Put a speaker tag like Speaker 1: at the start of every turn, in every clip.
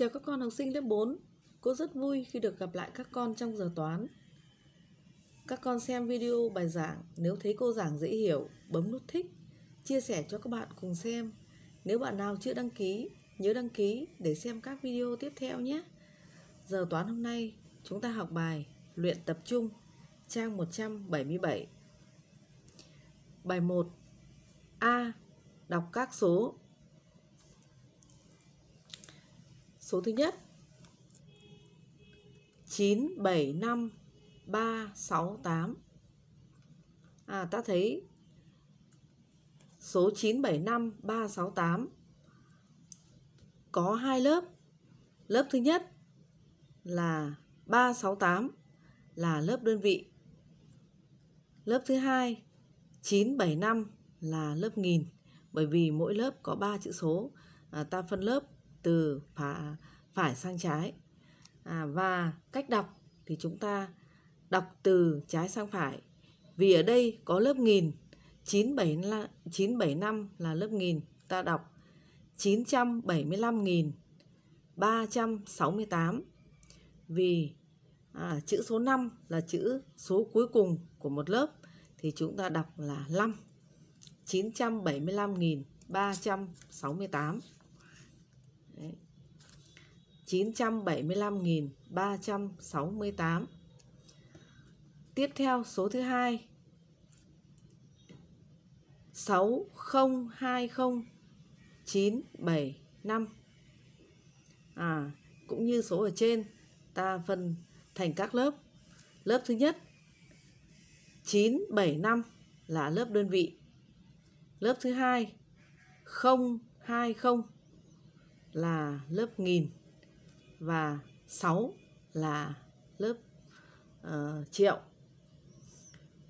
Speaker 1: Chào các con học sinh lớp 4. Cô rất vui khi được gặp lại các con trong giờ toán. Các con xem video bài giảng, nếu thấy cô giảng dễ hiểu, bấm nút thích, chia sẻ cho các bạn cùng xem. Nếu bạn nào chưa đăng ký, nhớ đăng ký để xem các video tiếp theo nhé. Giờ toán hôm nay, chúng ta học bài luyện tập trung, trang 177. Bài 1. A. Đọc các số Số thứ nhất 975 368 À ta thấy số 975 368 có hai lớp. Lớp thứ nhất là 368 là lớp đơn vị. Lớp thứ hai 975 là lớp nghìn bởi vì mỗi lớp có 3 chữ số à, ta phân lớp từ phải sang trái. À, và cách đọc thì chúng ta đọc từ trái sang phải. Vì ở đây có lớp nghìn 975, 975 là lớp nghìn ta đọc 975.368 vì à, chữ số 5 là chữ số cuối cùng của một lớp thì chúng ta đọc là 5 975.368 975.368 Tiếp theo số thứ hai. 6020975 À cũng như số ở trên, ta phân thành các lớp. Lớp thứ nhất 975 là lớp đơn vị. Lớp thứ hai 020 là lớp nghìn và 6 là lớp uh, triệu.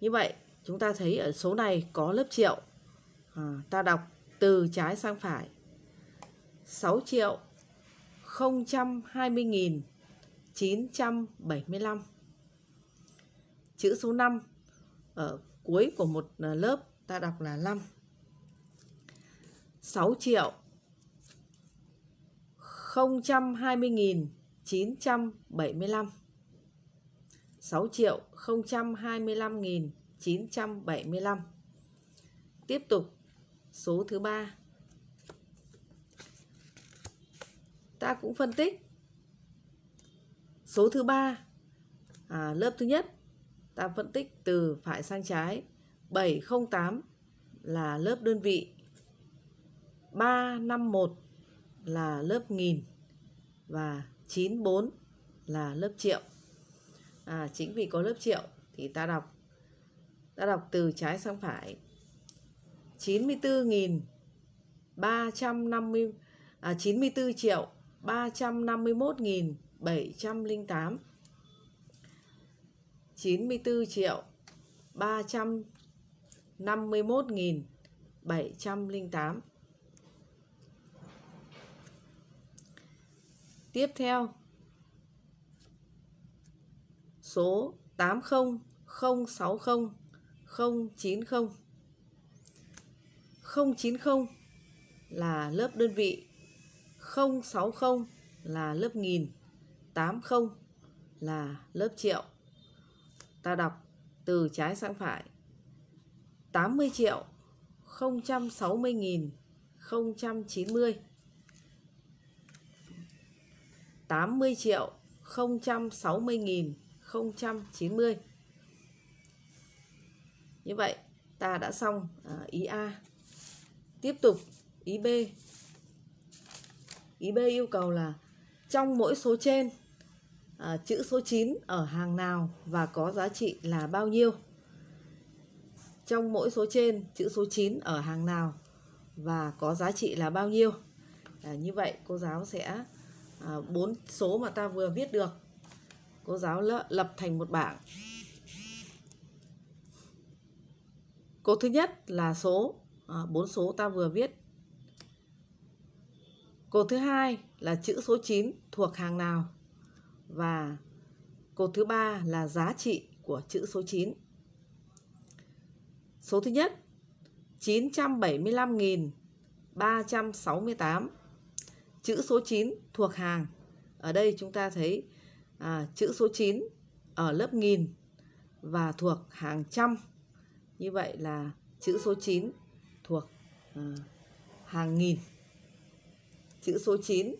Speaker 1: Như vậy chúng ta thấy ở số này có lớp triệu. À, ta đọc từ trái sang phải. 6 triệu 020.975. Chữ số 5 ở cuối của một ờ, lớp ta đọc là 5 6 triệu 620.975 6 triệu 025.975 Tiếp tục số thứ ba. Ta cũng phân tích. Số thứ ba à, Lớp thứ nhất Ta phân tích từ phải sang trái. 708 là lớp đơn vị. 351 là lớp nghìn và 94 là lớp triệu. À, chính vì có lớp triệu thì ta đọc. Ta đọc từ trái sang phải. 94.350 à, 94 triệu 351.708 94 triệu 351.708 Tiếp theo. Số 80060 090 090 là lớp đơn vị. 060 là lớp nghìn. 80 là lớp triệu. Ta đọc từ trái sang phải. 80 triệu 060 nghìn 090 80 triệu 060 nghìn 090 Như vậy ta đã xong à, ý A. Tiếp tục ý B. Ý B yêu cầu là trong mỗi số trên à, chữ số 9 ở hàng nào và có giá trị là bao nhiêu? Trong mỗi số trên chữ số 9 ở hàng nào và có giá trị là bao nhiêu? À, Như vậy cô giáo sẽ À, bốn số mà ta vừa viết được. Cô giáo lập thành một bảng. Cột thứ nhất là số. À, bốn số ta vừa viết. Cột thứ hai là chữ số 9 thuộc hàng nào? Và cột thứ ba là giá trị của chữ số 9 Số thứ nhất 975.368 Chữ số 9 thuộc hàng Ở đây chúng ta thấy à, chữ số 9 ở lớp nghìn và thuộc hàng trăm. Như vậy là chữ số 9 thuộc à, hàng nghìn. Chữ số 9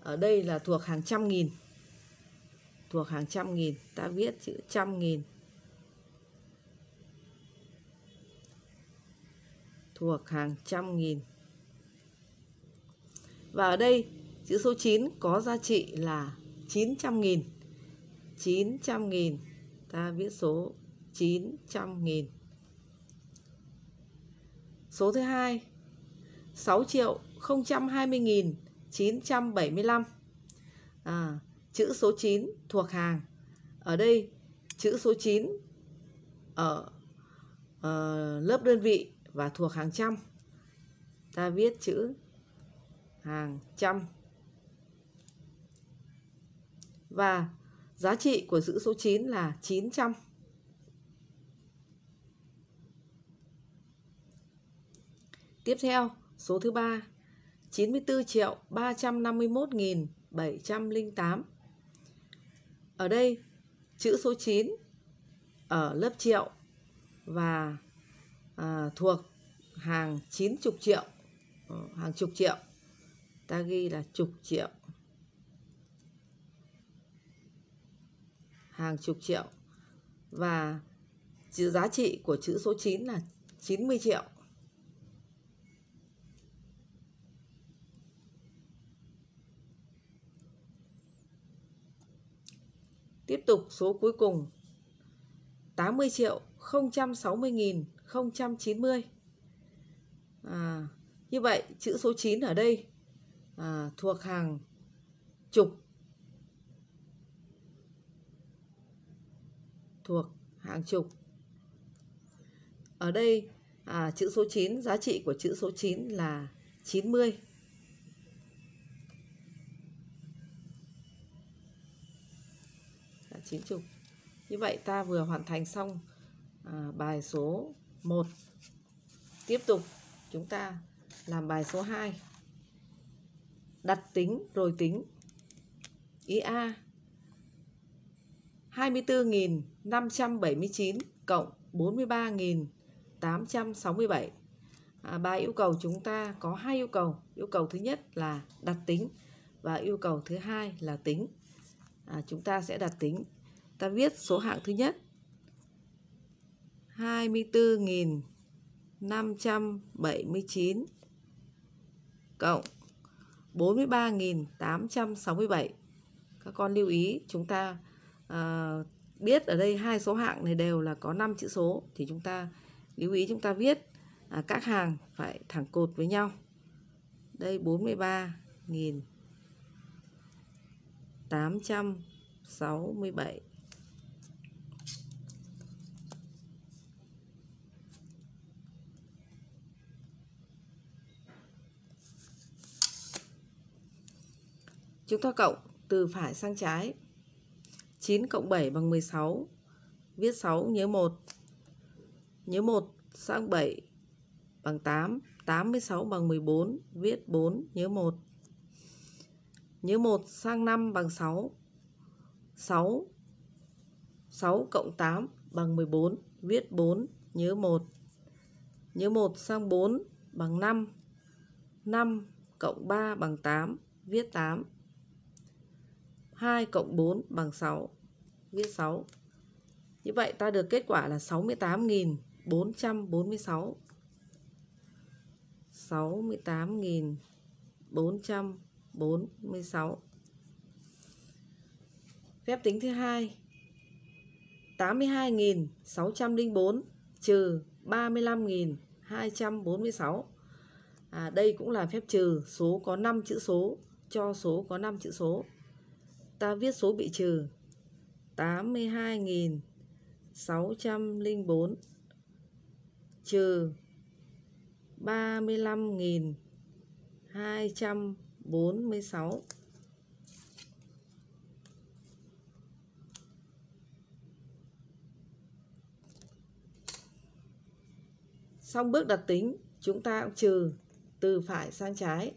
Speaker 1: ở đây là thuộc hàng trăm nghìn. Thuộc hàng trăm nghìn. Ta viết chữ trăm nghìn. Thuộc hàng trăm nghìn. Và ở đây chữ số 9 có giá trị là 900.000. 900.000. Ta viết số 900.000. Số thứ hai 6 triệu 020.975. à, Chữ số 9 thuộc hàng Ở đây chữ số 9 ở uh, lớp đơn vị và thuộc hàng trăm Ta viết chữ hàng trăm. Và giá trị của giữ số 9 là 900 Tiếp theo, số thứ 3, 94 triệu 351 nghìn 708 Ở đây, chữ số 9 ở lớp triệu và à, thuộc hàng 90 triệu, hàng chục triệu. Ta ghi là chục triệu. Hàng chục triệu. Và giá trị của chữ số 9 là 90 triệu. Tiếp tục số cuối cùng 80 triệu 060 nghìn 090 à, Như vậy chữ số 9 ở đây à, thuộc hàng chục. Thuộc hàng chục. Ở đây à, chữ số 9 giá trị của chữ số 9 là 90 chín chục. Như vậy ta vừa hoàn thành xong à, bài số 1 tiếp tục chúng ta làm bài số 2 đặt tính rồi tính. Ý A 24.579 cộng 43.867 à, bài yêu cầu chúng ta có hai yêu cầu. Yêu cầu thứ nhất là đặt tính Và yêu cầu thứ hai là tính. À, Chúng ta sẽ đặt tính. Ta viết số hạng thứ nhất. 24.579 cộng 43.867 43.867. các con lưu ý chúng ta à, biết ở đây hai số hạng này đều là có 5 chữ số thì chúng ta lưu ý chúng ta viết à, các hàng phải thẳng cột với nhau đây 43.867 Chúng ta cộng từ phải sang trái. 9 cộng 7 bằng 16. Viết 6 nhớ 1. Nhớ 1 sang 7 bằng 8. 86 bằng 14. Viết 4 nhớ 1. Nhớ 1 sang 5 bằng 6. 6 6 cộng 8 bằng 14. Viết 4 nhớ 1. Nhớ 1 sang 4 bằng 5. 5 cộng 3 bằng 8. Viết 8. 2 cộng 4 bằng 6. Viết 6. Như vậy ta được kết quả là 68.446. 68.446. Phép tính thứ hai 82.604 trừ 35.246 à, Đây cũng là phép trừ số có 5 chữ số cho số có 5 chữ số ta viết số bị trừ. 82.604 trừ 35.246 Xong bước đặt tính, chúng ta cũng trừ từ phải sang trái.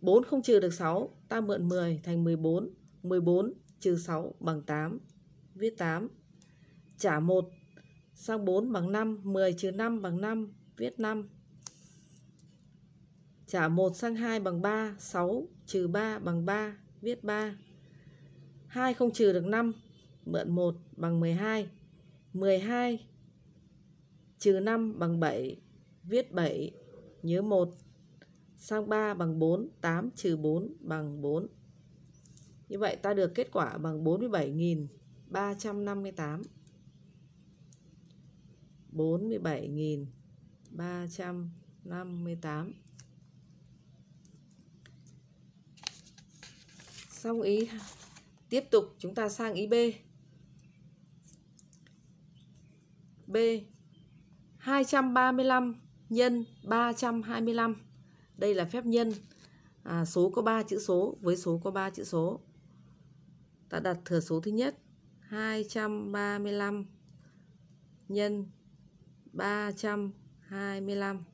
Speaker 1: 4 không trừ được 6, ta mượn 10 thành 14. 14 trừ 6 bằng 8. Viết 8. Trả 1 sang 4 bằng 5. 10 trừ 5 bằng 5. Viết 5. Trả 1 sang 2 bằng 3. 6 trừ 3 bằng 3. Viết 3. 2 không trừ được 5. Mượn 1 bằng 12. 12 trừ 5 bằng 7. Viết 7. Nhớ 1 sang 3 bằng 4, 8 trừ 4 bằng 4. Như vậy ta được kết quả bằng 47.358. 47.358. Xong ý tiếp tục chúng ta sang ý B. B 235 nhân 325 đây là phép nhân à, số có 3 chữ số với số có 3 chữ số. Ta đặt thừa số thứ nhất 235 nhân 325.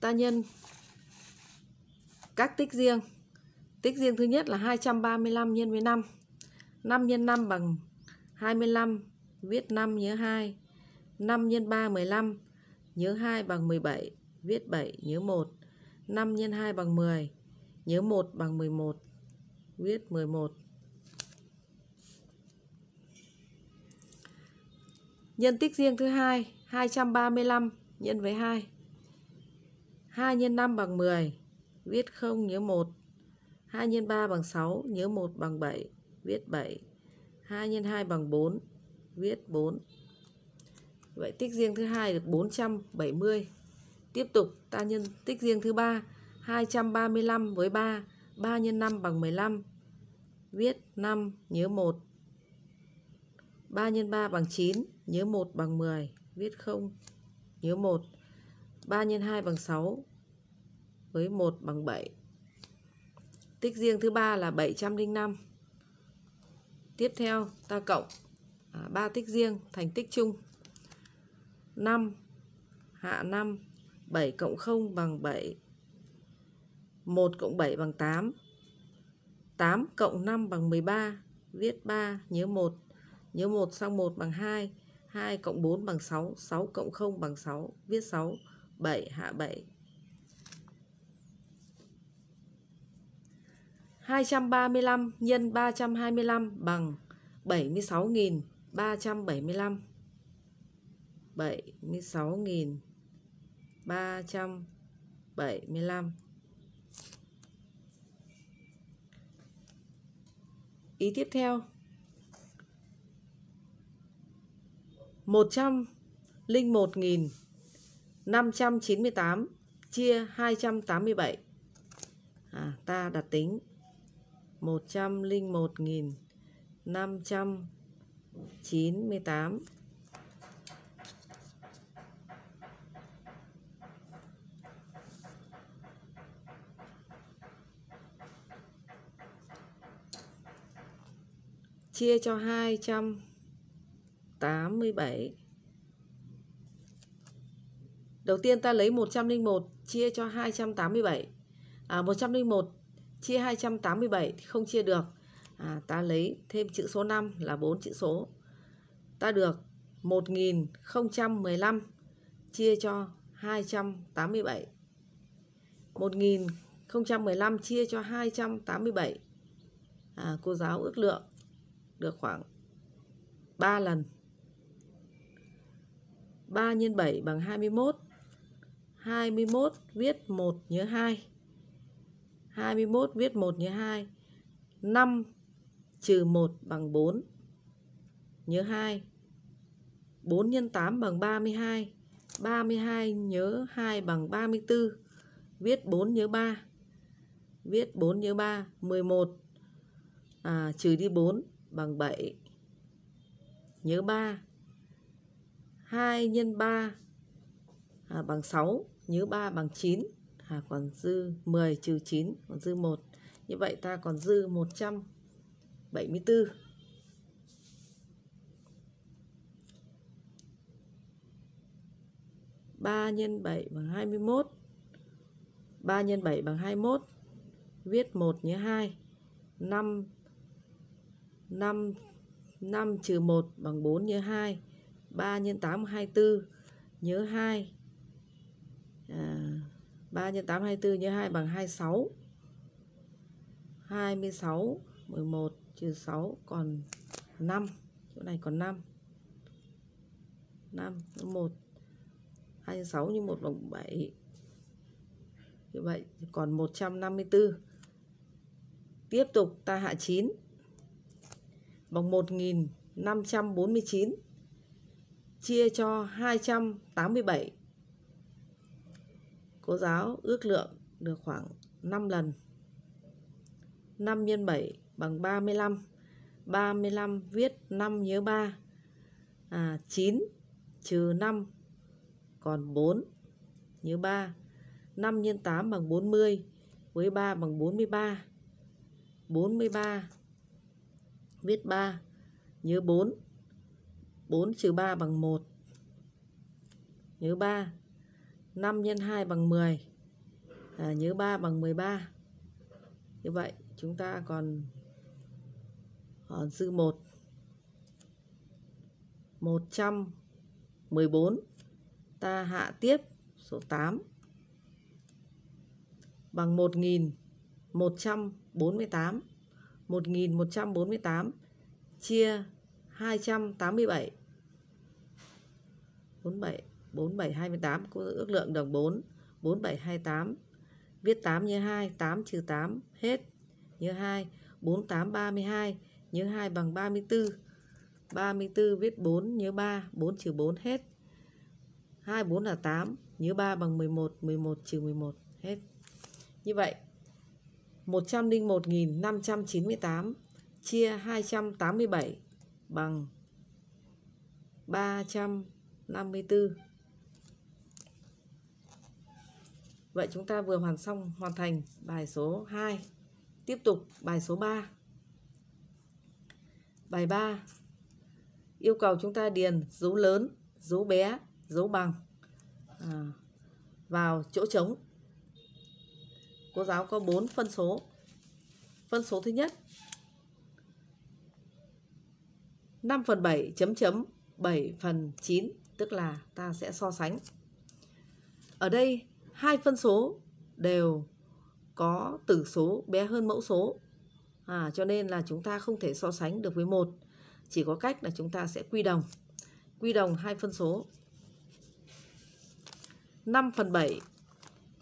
Speaker 1: Ta nhân các tích riêng. Tích riêng thứ nhất là 235 nhân với 5. 5 nhân 5 bằng 25 viết 5 nhớ 2 5 x 3 15 nhớ 2 bằng 17 viết 7 nhớ 1 5 x 2 bằng 10 nhớ 1 bằng 11 viết 11 Nhân tích riêng thứ hai 235 nhân với 2 2 x 5 bằng 10 viết 0 nhớ 1 2 x 3 bằng 6 nhớ 1 bằng 7 viết 7 2 x 2 bằng 4, viết 4. Vậy tích riêng thứ hai được 470. Tiếp tục ta nhân tích riêng thứ ba 235 với 3, 3 x 5 bằng 15. Viết 5 nhớ 1. 3 x 3 bằng 9, nhớ 1 bằng 10, viết 0, nhớ 1. 3 x 2 bằng 6 với 1 bằng 7. Tích riêng thứ ba là 705. Tiếp theo ta cộng à, 3 tích riêng thành tích chung. 5 hạ 5 7 cộng 0 bằng 7 1 cộng 7 bằng 8 8 cộng 5 bằng 13 Viết 3 nhớ 1 Nhớ 1 sang 1 bằng 2 2 cộng 4 bằng 6 6 cộng 0 bằng 6 Viết 6 7 hạ 7 235 nhân 325 bằng 76.375 76.375 Ý tiếp theo. 101.598 chia 287 à, ta đặt tính. 101.598 chia cho 287 Đầu tiên ta lấy 101 chia cho 287 à, 101 chia 287 thì không chia được. À, ta lấy thêm chữ số 5 là 4 chữ số. Ta được 1015 chia cho 287 1015 chia cho 287 à, cô giáo ước lượng được khoảng 3 lần. 3 x 7 bằng 21 21 viết 1 nhớ 2 21 viết 1 nhớ 2. 5 trừ 1 bằng 4. Nhớ 2. 4 nhân 8 bằng 32. 32 nhớ 2 bằng 34. Viết 4 nhớ 3. Viết 4 nhớ 3. 11 à, trừ đi 4 bằng 7. Nhớ 3. 2 nhân 3 à, bằng 6. Nhớ 3 bằng 9 à, còn dư 10 trừ 9 còn dư 1 như vậy ta còn dư 174 3 nhân 7 bằng 21 3 nhân 7 bằng 21 viết 1 nhớ 2 5 5 5 trừ 1 bằng 4 nhớ 2 3 nhân 8 24 nhớ 2 à, 3 x 8 24 nhớ 2 bằng 26 26 11 trừ 6 còn 5 chỗ này còn 5 5 1 2 nhân 6 như 1 bằng 7 như vậy còn 154 tiếp tục ta hạ 9 bằng 1549 chia cho 287 cô giáo ước lượng được khoảng 5 lần. 5 x 7 bằng 35 35 viết 5 nhớ 3 à, 9 trừ 5 còn 4 nhớ 3 5 x 8 bằng 40 với 3 bằng 43 43 viết 3 nhớ 4 4 trừ 3 bằng 1 nhớ 3 5 x 2 bằng 10 à, nhớ 3 bằng 13 như vậy chúng ta còn còn dư 1 114 ta hạ tiếp số 8 bằng 1148 1148 chia 287 47 4728 có ước lượng đồng 4 4728 viết 8 như 2 8 trừ 8 hết. Như 2 4832 như 2 bằng 34 34 viết 4 nhớ 3 4 trừ 4 hết. 2 4 là 8 nhớ 3 bằng 11 11 trừ 11 hết. Như vậy 101.598 chia 287 bằng 354 Vậy chúng ta vừa hoàn xong hoàn thành bài số 2 Tiếp tục bài số 3 Bài 3 Yêu cầu chúng ta điền dấu lớn, dấu bé, dấu bằng à, vào chỗ trống. Cô giáo có 4 phân số. Phân số thứ nhất 5 phần 7 chấm chấm 7 phần 9 tức là ta sẽ so sánh. Ở đây hai phân số đều có tử số bé hơn mẫu số. À, cho nên là chúng ta không thể so sánh được với một. Chỉ có cách là chúng ta sẽ quy đồng. Quy đồng hai phân số. 5 phần 7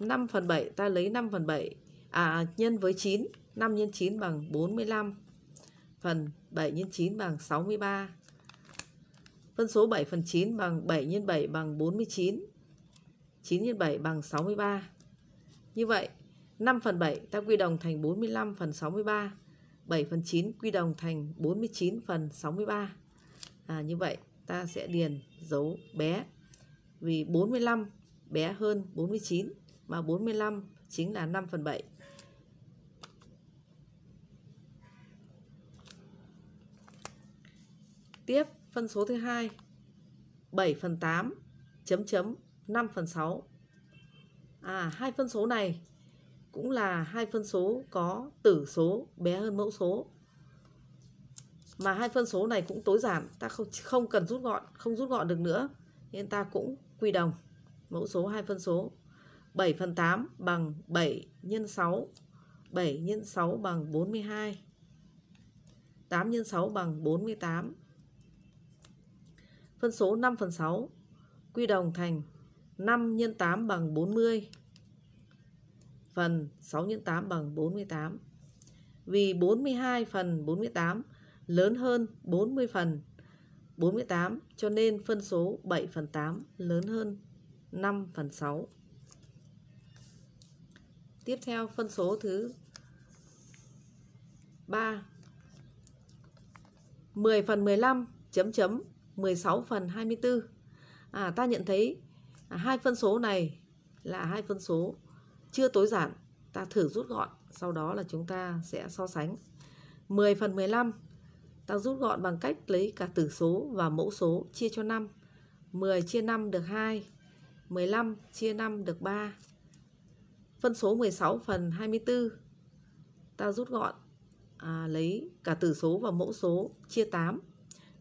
Speaker 1: 5 phần 7 ta lấy 5 phần 7 à nhân với 9 5 nhân 9 bằng 45 phần 7 nhân 9 bằng 63 phân số 7 phần 9 bằng 7 nhân 7 bằng 49 9 x 7 bằng 63 như vậy 5 phần 7 ta quy đồng thành 45 phần 63 7 phần 9 quy đồng thành 49 phần 63 à, Như vậy ta sẽ điền dấu bé. Vì 45 bé hơn 49 Mà 45 chính là 5 phần 7 Tiếp phân số thứ hai 7 phần 8 chấm chấm. 5 phần 6 À hai phân số này cũng là hai phân số có tử số, bé hơn mẫu số. Mà hai phân số này cũng tối giản, ta không không cần rút gọn, không rút gọn được nữa. Nên ta cũng quy đồng mẫu số hai phân số. 7 phần 8 bằng 7 nhân 6 7 nhân 6 bằng 42 8 nhân 6 bằng 48 Phân số 5 phần 6 quy đồng thành 5 x 8 bằng 40 phần 6 x 8 bằng 48. Vì 42 phần 48 lớn hơn 40 phần 48 cho nên phân số 7 phần 8 lớn hơn 5 phần 6. Tiếp theo, phân số thứ 3 10 phần 15 chấm chấm 16 phần 24. À ta nhận thấy à, hai phân số này là hai phân số chưa tối giản ta thử rút gọn sau đó là chúng ta sẽ so sánh 10 phần 15 ta rút gọn bằng cách lấy cả tử số và mẫu số chia cho 5 10 chia 5 được 2 15 chia 5 được 3. Phân số 16 phần 24 ta rút gọn à, lấy cả tử số và mẫu số chia 8.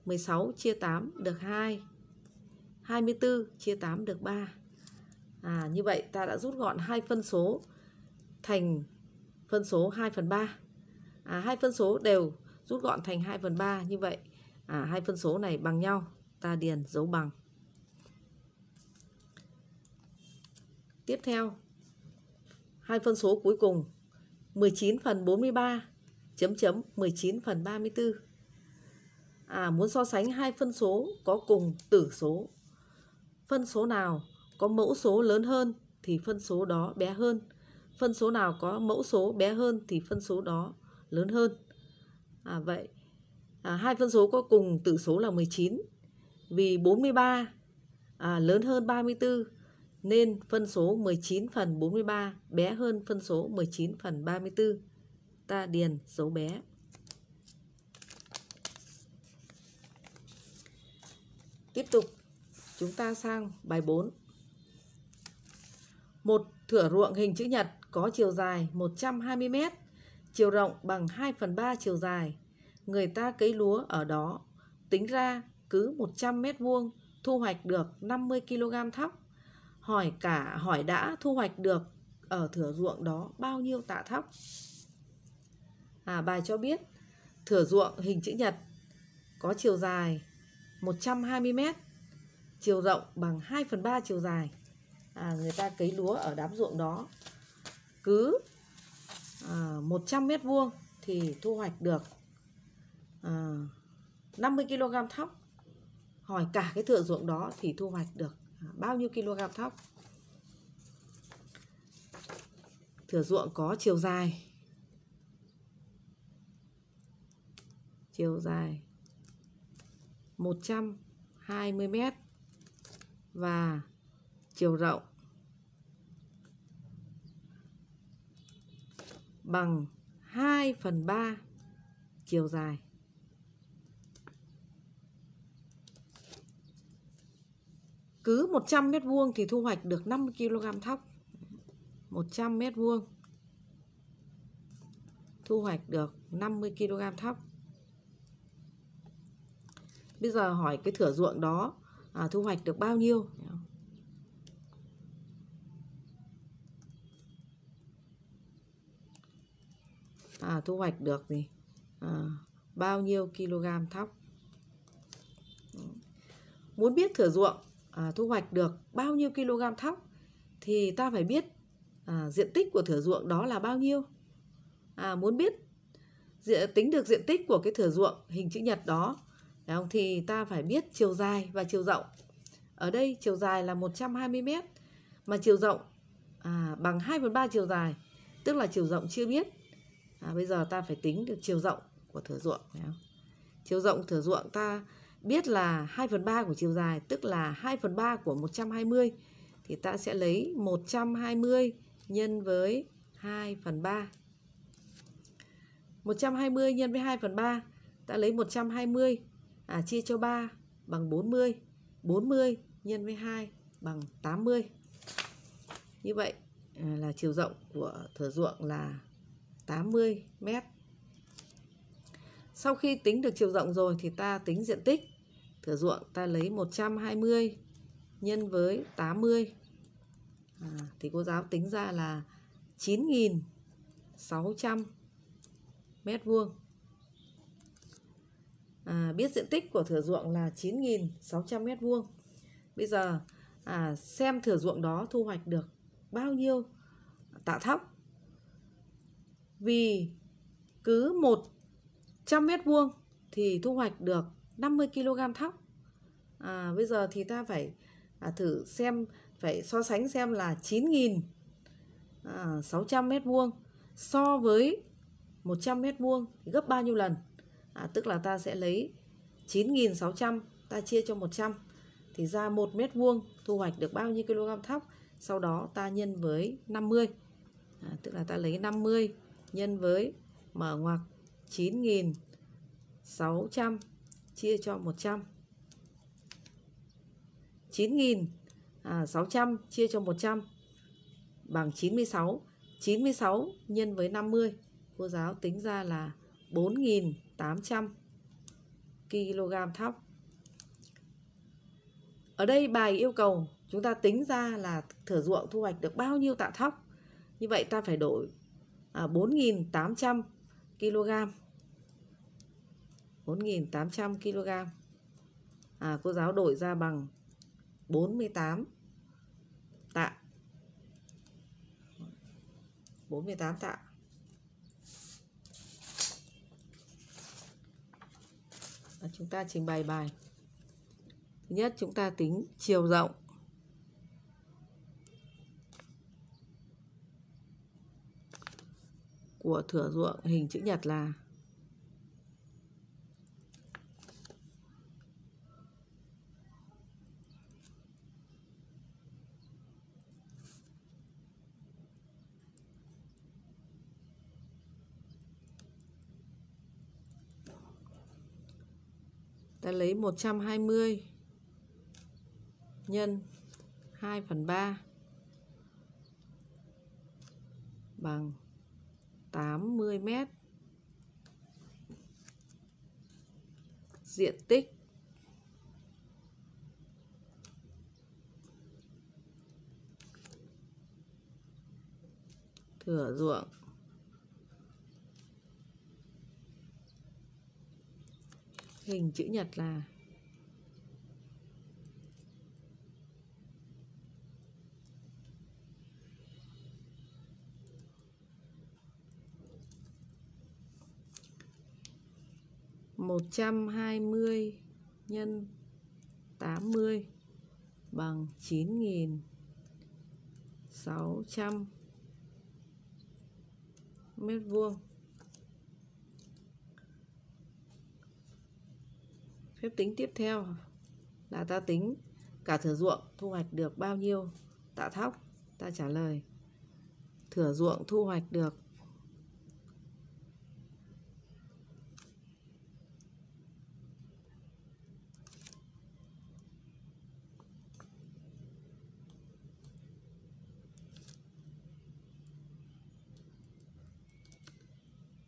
Speaker 1: 16 chia 8 được 2. 24 chia 8 được 3. À, như vậy ta đã rút gọn hai phân số thành phân số 2 phần 3. À, hai phân số đều rút gọn thành 2 phần 3. Như vậy à, hai phân số này bằng nhau. Ta điền dấu bằng. Tiếp theo, hai phân số cuối cùng 19 phần 43 chấm chấm 19 phần 34. À, muốn so sánh hai phân số có cùng tử số. Phân số nào có mẫu số lớn hơn thì phân số đó bé hơn. Phân số nào có mẫu số bé hơn thì phân số đó lớn hơn. À, vậy à, hai phân số có cùng tử số là 19. Vì 43 à, lớn hơn 34 nên phân số 19 phần 43 bé hơn phân số 19 phần 34. Ta điền dấu bé. Tiếp tục, chúng ta sang bài 4. Một thửa ruộng hình chữ nhật có chiều dài 120 m, chiều rộng bằng 2 phần 3 chiều dài. Người ta cấy lúa ở đó, tính ra cứ 100 m vuông thu hoạch được 50 kg thóc hỏi cả hỏi đã thu hoạch được ở thửa ruộng đó bao nhiêu tạ thóc. À, bài cho biết thửa ruộng hình chữ nhật có chiều dài 120 m, chiều rộng bằng 2 phần 3 chiều dài. À, người ta cấy lúa ở đám ruộng đó cứ à, 100 mét vuông thì thu hoạch được à, 50 kg thóc. Hỏi cả cái thửa ruộng đó thì thu hoạch được à, bao nhiêu kg thóc thửa ruộng có chiều dài chiều dài 120 mét và chiều rộng bằng 2 phần 3 chiều dài. Cứ 100 mét vuông thì thu hoạch được 50 kg thóc. 100 mét vuông thu hoạch được 50 kg thóc. Bây giờ hỏi cái thửa ruộng đó à, thu hoạch được bao nhiêu? À, thu hoạch được gì? À, bao nhiêu kg thóc? Muốn biết thửa ruộng à, thu hoạch được bao nhiêu kg thóc thì ta phải biết à, diện tích của thửa ruộng đó là bao nhiêu. À, muốn biết diện, tính được diện tích của cái thửa ruộng hình chữ nhật đó không? thì ta phải biết chiều dài và chiều rộng. Ở đây chiều dài là 120 m mà chiều rộng à, bằng 2 phần 3 chiều dài, tức là chiều rộng chưa biết. À, bây giờ ta phải tính được chiều rộng của thửa ruộng. Không? Chiều rộng thửa ruộng ta biết là 2 phần 3 của chiều dài, tức là 2 phần 3 của 120. Thì ta sẽ lấy 120 nhân với 2 phần 3. 120 nhân với 2 phần 3. Ta lấy 120 à, chia cho 3 bằng 40. 40 nhân với 2 bằng 80. Như vậy à, là chiều rộng của thửa ruộng là 80 m. Sau khi tính được chiều rộng rồi thì ta tính diện tích. Thửa ruộng ta lấy 120 nhân với 80 à, thì cô giáo tính ra là 9.600 mét vuông. À, biết diện tích của thửa ruộng là 9.600 m2. Bây giờ à, xem thửa ruộng đó thu hoạch được bao nhiêu tạ thóc. Vì cứ 100 m2 thì thu hoạch được 50 kg thóc. À, bây giờ thì ta phải à, thử xem phải so sánh xem là 9.600 m2 so với 100 m2 thì gấp bao nhiêu lần à, tức là ta sẽ lấy 9.600 ta chia cho 100 thì ra 1 mét vuông thu hoạch được bao nhiêu kg thóc sau đó ta nhân với 50 à, tức là ta lấy 50 nhân với mở ngoặc 9.600 chia cho 100 9.600 chia cho 100 bằng 96 96 nhân với 50 cô giáo tính ra là 4.800 kg thóc. Ở đây bài yêu cầu chúng ta tính ra là thửa ruộng thu hoạch được bao nhiêu tạ thóc. Như vậy ta phải đổi à, 4.800 kg. 4.800 kg. À, cô giáo đổi ra bằng 48 tạ. 48 tạ. Và chúng ta trình bày bài. Thứ nhất, chúng ta tính chiều rộng. Của thửa ruộng, hình chữ nhật là ta 120 nhân 2 phần 3 bằng 80 mét. Diện tích thửa ruộng hình chữ nhật là một trăm hai mươi nhân tám mươi bằng chín nghìn sáu trăm mét vuông. Phép tính tiếp theo là ta tính cả thửa ruộng thu hoạch được bao nhiêu tạ thóc. Ta trả lời thửa ruộng thu hoạch được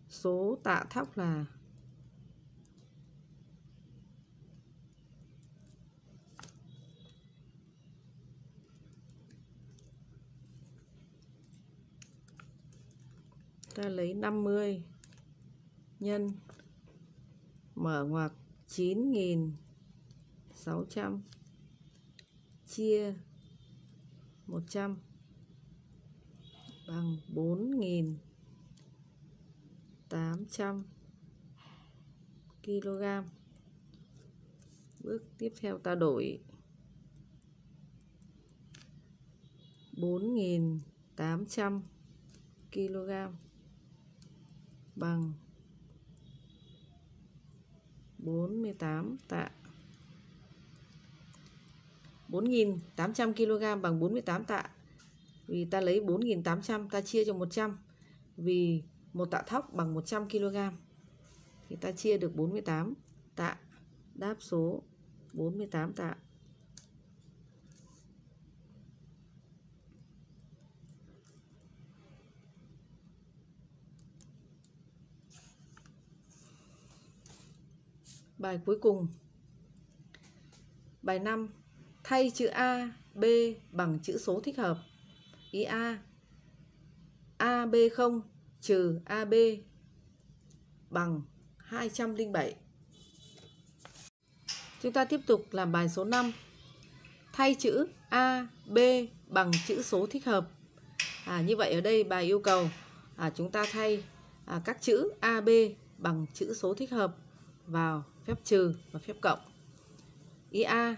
Speaker 1: số tạ thóc là ta lấy 50 nhân mở ngoặc 9.600 chia 100 bằng 4.800 kg. Bước tiếp theo ta đổi 4.800 kg bằng. 48 tạ. 4.800 kg bằng 48 tạ. Vì ta lấy 4.800 ta chia cho 100 vì một tạ thóc bằng 100 kg thì ta chia được 48 tạ. Đáp số 48 tạ. Bài cuối cùng. Bài 5. Thay chữ A, B bằng chữ số thích hợp. Ý A. AB0 trừ AB bằng 207. Chúng ta tiếp tục làm bài số 5. Thay chữ A, B bằng chữ số thích hợp. À, như vậy ở đây bài yêu cầu à, chúng ta thay à, các chữ AB bằng chữ số thích hợp vào phép trừ và phép cộng. Ý A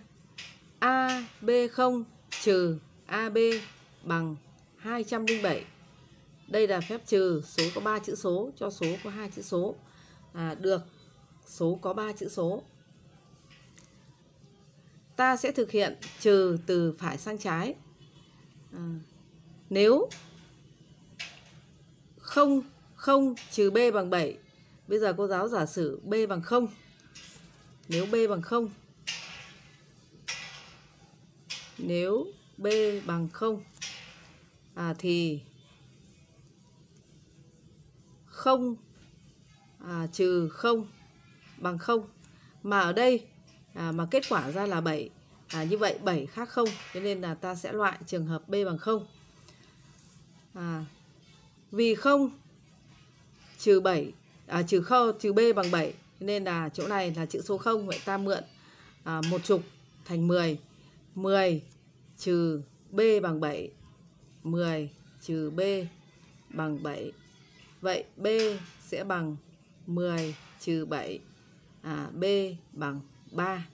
Speaker 1: AB0 trừ AB bằng 207. Đây là phép trừ số có 3 chữ số cho số có 2 chữ số. À, được số có 3 chữ số. Ta sẽ thực hiện trừ từ phải sang trái. À, nếu 0 0 trừ B bằng 7 Bây giờ cô giáo giả sử B bằng 0 nếu B bằng 0 Nếu B bằng 0 à, thì 0 à, trừ 0 bằng 0 mà ở đây à, mà kết quả ra là 7 à, như vậy 7 khác 0 cho nên là ta sẽ loại trường hợp B bằng 0 à, vì 0 trừ 7 à, trừ 0 trừ B bằng 7 Thế nên là chỗ này là chữ số 0 vậy ta mượn à, một chục thành 10 10 trừ B bằng 7 10 trừ B bằng 7 Vậy B sẽ bằng 10 trừ 7 à, B bằng 3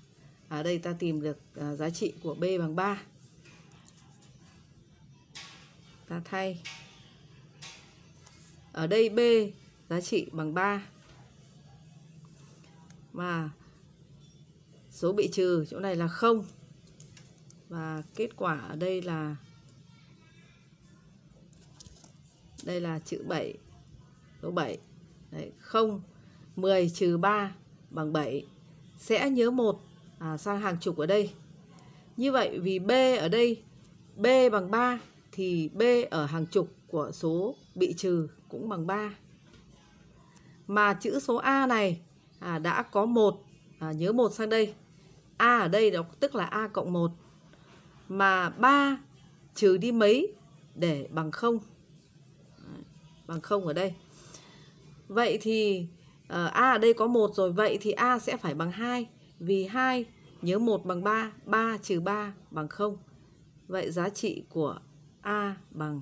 Speaker 1: Ở đây ta tìm được à, giá trị của B bằng 3 Ta thay. Ở đây B giá trị bằng 3 và số bị trừ chỗ này là 0 và kết quả ở đây là đây là chữ 7 số 7 Đấy, 0 10 trừ 3 bằng 7 sẽ nhớ 1 à, sang hàng chục ở đây. Như vậy vì B ở đây B bằng 3 thì B ở hàng chục của số bị trừ cũng bằng 3 mà chữ số A này à, đã có một. À, nhớ một sang đây. A ở đây đó tức là A cộng 1 mà 3 trừ đi mấy để bằng 0 bằng 0 ở đây. Vậy thì à, A ở đây có một rồi vậy thì A sẽ phải bằng 2 vì 2 nhớ 1 bằng 3 3 trừ 3 bằng 0 vậy giá trị của A bằng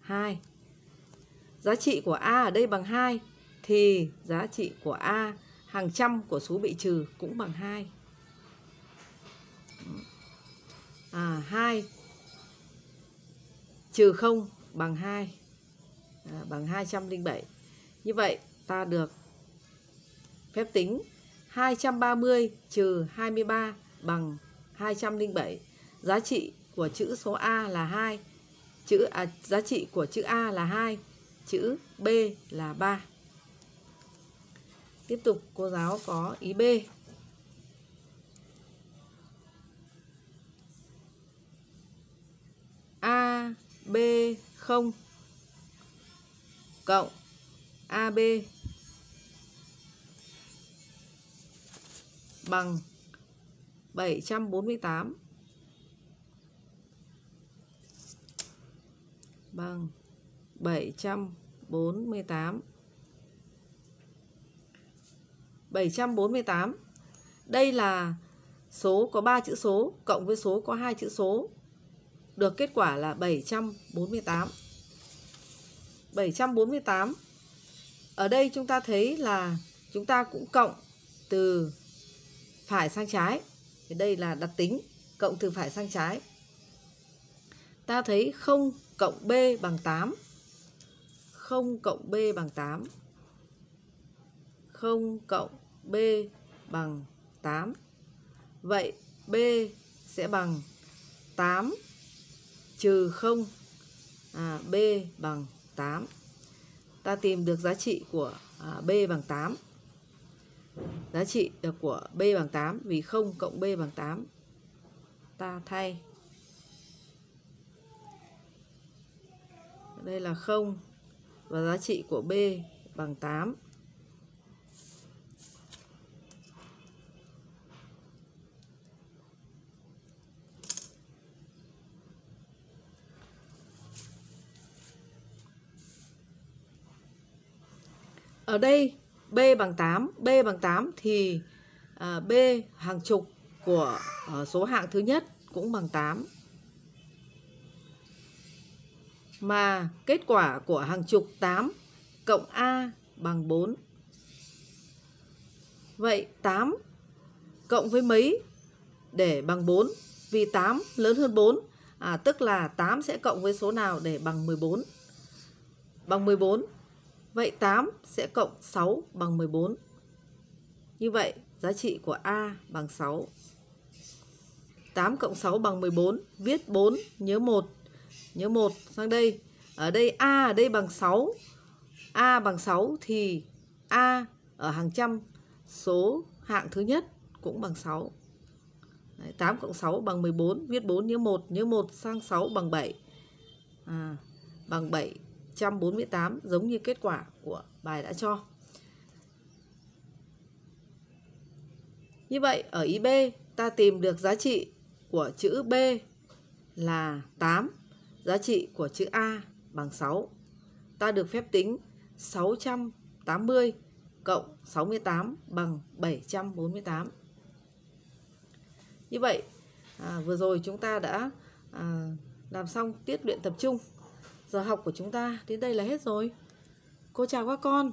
Speaker 1: 2 giá trị của A ở đây bằng 2 thì giá trị của A hàng trăm của số bị trừ cũng bằng 2 à, 2 trừ 0 bằng 2 à, bằng 207 như vậy ta được phép tính 230 trừ 23 bằng 207 giá trị của chữ số A là 2 chữ à, giá trị của chữ A là 2 chữ B là 3 tiếp tục, cô giáo có ý B. A B0 cộng AB bằng 748 bằng 748 748 đây là số có 3 chữ số cộng với số có 2 chữ số được kết quả là 748. 748. Ở đây chúng ta thấy là chúng ta cũng cộng từ phải sang trái. Thì đây là đặc tính, cộng từ phải sang trái. Ta thấy 0 cộng B bằng 8. 0 cộng B bằng 8. 0 cộng B bằng 8. Vậy B sẽ bằng 8 trừ 0 à, B bằng 8 ta tìm được giá trị của à, B bằng 8 giá trị à, của B bằng 8 vì 0 cộng B bằng 8 ta thay. Đây là 0 và giá trị của B bằng 8 Ở đây B bằng 8, B bằng 8 thì à, B hàng chục của à, số hạng thứ nhất cũng bằng 8. Mà kết quả của hàng chục 8 cộng A bằng 4. Vậy 8 cộng với mấy để bằng 4? Vì 8 lớn hơn 4, à, tức là 8 sẽ cộng với số nào để bằng 14? Bằng 14 Vậy 8 sẽ cộng 6 bằng 14. Như vậy, giá trị của A bằng 6. 8 cộng 6 bằng 14. Viết 4, nhớ 1. Nhớ 1 sang đây. Ở đây A ở đây bằng 6. A bằng 6 thì A ở hàng trăm số hạng thứ nhất cũng bằng 6. Đấy, 8 cộng 6 bằng 14, viết 4 nhớ 1, nhớ 1 sang 6 bằng 7. À, bằng 7 148 giống như kết quả của bài đã cho. Như vậy ở ý B ta tìm được giá trị của chữ B là 8, giá trị của chữ A bằng 6. Ta được phép tính 680 cộng 68 bằng 748. Như vậy, à, vừa rồi chúng ta đã à, làm xong tiết luyện tập trung. Giờ học của chúng ta đến đây là hết rồi. Cô chào các con.